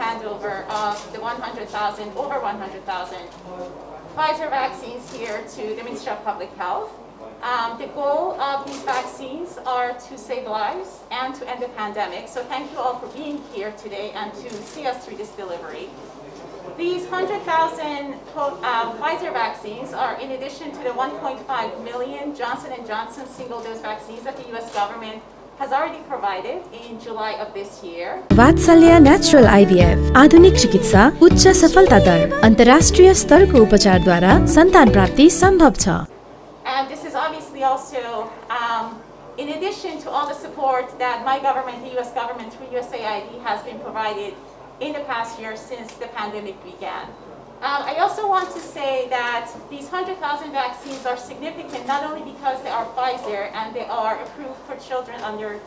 handover of the 100,000, over 100,000 Pfizer vaccines here to the Ministry of Public Health. Um, the goal of these vaccines are to save lives and to end the pandemic. So thank you all for being here today and to see us through this delivery. These 100,000 uh, Pfizer vaccines are in addition to the 1.5 million Johnson & Johnson single-dose vaccines that the U.S. government has already provided in July of this year. वात्सल्य natural IVF आधुनिक चिकित्सा उच्च सफलता दर अन्तर्राष्ट्रिय स्तरको उपचारद्वारा सन्तान प्राप्ति सम्भव छ And this is obviously also um, in addition to all the support that my government, the U.S. government through USAID has been provided in the past year since the pandemic began. Um, I also want to say that these 100,000 vaccines are significant not only because they are Pfizer and they are approved for children under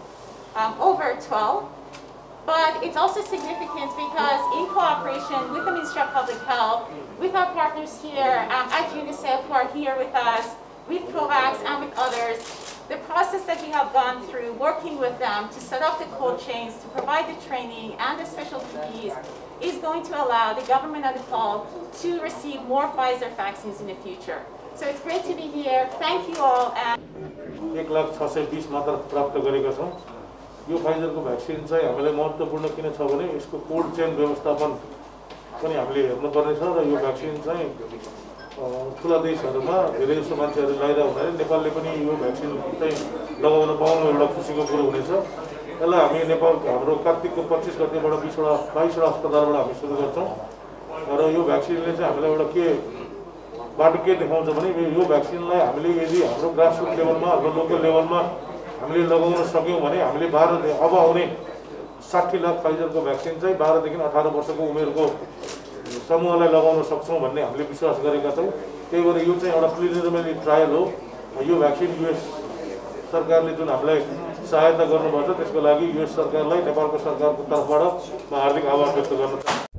um, over 12, but it's also significant because in cooperation with the Ministry of Public Health, with our partners here um, at UNICEF who are here with us, with COVAX and with others, the process that we have gone through working with them to set up the cold chains, to provide the training and the special PPEs is going to allow the government of Nepal to receive more Pfizer vaccines in the future. So it's great to be here. Thank you all. And एक लाख छ सय बिस मात्र प्राप्त गरेका छौँ यो फाइजरको vaccine चाहिँ हामीलाई महत्त्वपूर्ण किन छ भने यसको कोल्ड चेन व्यवस्थापन पनि हामीले हेर्नुपर्ने छ र यो भ्याक्सिन चाहिँ ठुला देशहरूमा धेरै जसो मान्छेहरू लगाइरहेको हुनाले नेपालले पनि यो भ्याक्सिन चाहिँ लगाउन पाउनु एउटा खुसीको कुरो हुनेछ यसलाई हामी नेपाल हाम्रो कार्तिकको पच्चिस गतिबाट बिसवटा बाइसवटा अस्पतालबाट हामी सुरु गर्छौँ र यो भ्याक्सिनले चाहिँ हामीलाई एउटा के बाटो के देखाउँछ भने यो भ्याक्सिनलाई हामीले यदि हाम्रो ग्रासरुट लेभलमा अथवा लोकल लेभलमा हामीले लगाउन सक्यौँ भने हामीले बाह्र अब आउने साठी लाख फाइजरको भ्याक्सिन चाहिँ बाह्रदेखि अठार वर्षको उमेरको समूहलाई लगाउन सक्छौँ भन्ने हामीले विश्वास गरेका छौँ त्यही भएर यो चाहिँ एउटा प्रिलिमिनरी ट्रायल हो यो भ्याक्सिन युएस सरकारले जुन हामीलाई सहायता गर्नुपर्छ त्यसको लागि यो सरकारलाई, नेपालको सरकारको तर्फबाट म हार्दिक आभार व्यक्त गर्न चाहन्छु।